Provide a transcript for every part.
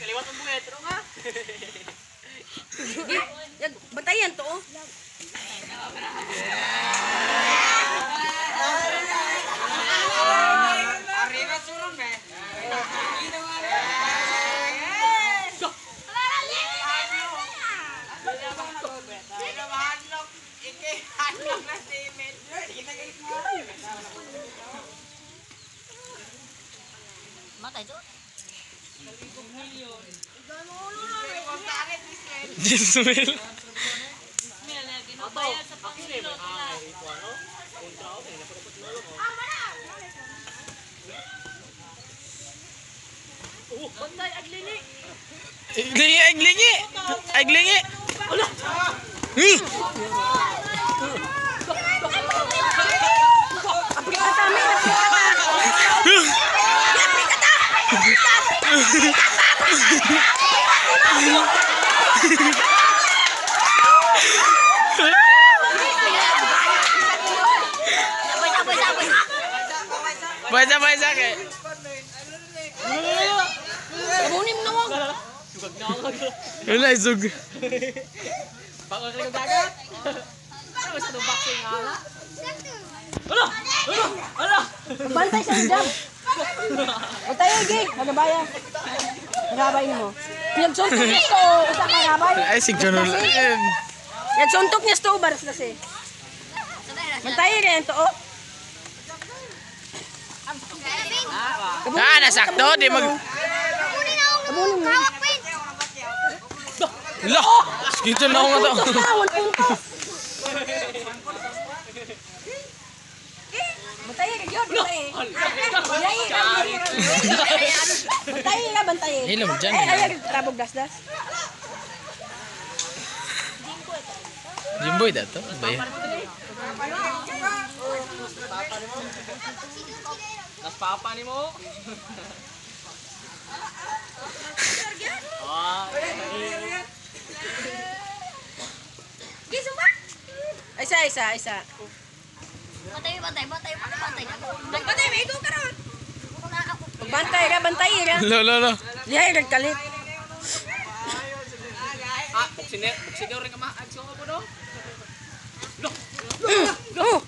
Kaliwat ang buhetro nga. Yan, bantayan to. oh. Arriba sulong be. Matay to. Jismil. Aglingi, aglingi. Aglingi. Hmm. Aprika kami, aprika Baca, baca kay. Kabunin mo na wag. Wala, isog. Bago ka ng dagat. Ano sa nung boxing ala? Ano? Ano? Ano? Bantay sa hijab. Bantay gi, magabaya. Magabay mo. Pinagsuntok niya to, usa ka gabay. Ay, si Jonol. Pinagsuntok niya to, baras kasi. Bantay rin to, oh. Ah, nasakto. Di mag... Kabunin mo. Lah! Skito na ako nga to. Ka, yun, ka, bantay ka, bantay. Hilom dyan. Eh, ay, tabog das-das. Jimboy da to. Ba yun? Nas papa ni mo. Ay, Isa, isa, isa. Matay, matay, matay, matay. Bantay, may ikaw ka ron. Bantay ka, bantay ka. Lo, lo, lo. Dihay, nagkalit. ah, buksinero rin ka ma. Agso ka po no? Oh!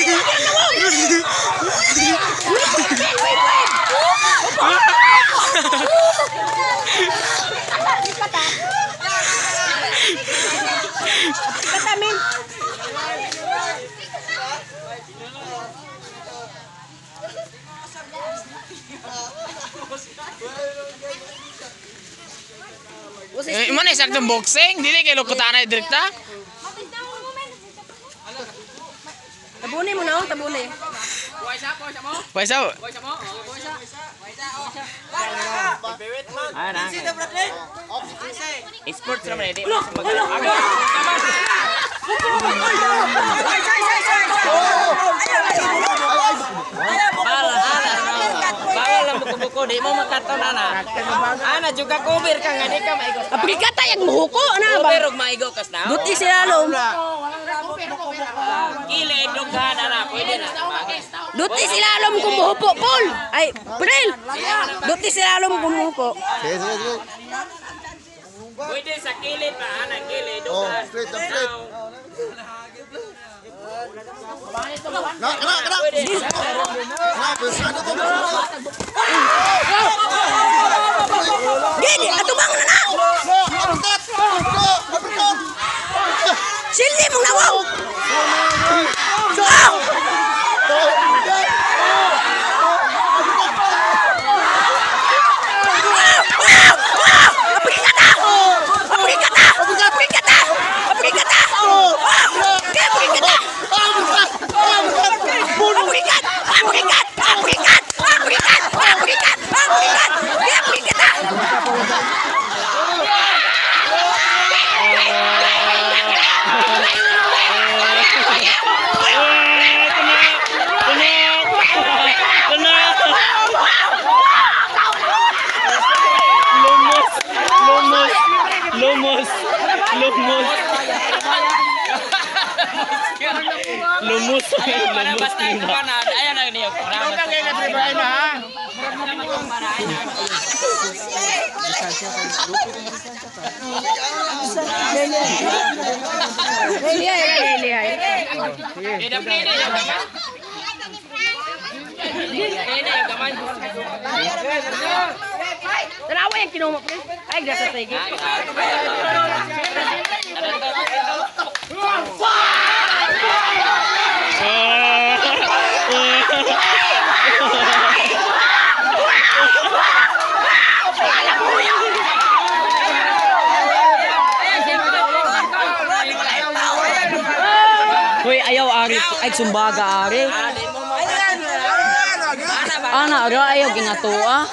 Katamin. Eh, mana saktong boxing? Dili kay lukutan ay direkta? Tabunin mo na, oh, tabunin. Buhay siya, buhay siya mo. Paisa. Buhay siya mo. Oh, buhay siya. Buhay siya. Oh. Sports naman eh. Di Bawal buko-buko. Di mo makaton ana. Ana juga cover ka nga. Di ka maigo. Aprika tayang muhuko, ano ba? Cover og maigo kas na. Duti sila lom. Kile dughan ana. Pwede na. Duti sila lom kumuhupo, Paul. Ay, Prel. Duti sila lom kumuhupo. Pwede sa kilid pa ana. Kilid dughan. straight up, straight. Pwede. Gini, atubang na na. Sildi mong nawaw. Para ya ayaw ari. Ay, sumbaga ari. Ana, ara ayaw ginatuwa.